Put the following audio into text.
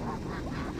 Ha ha ha ha!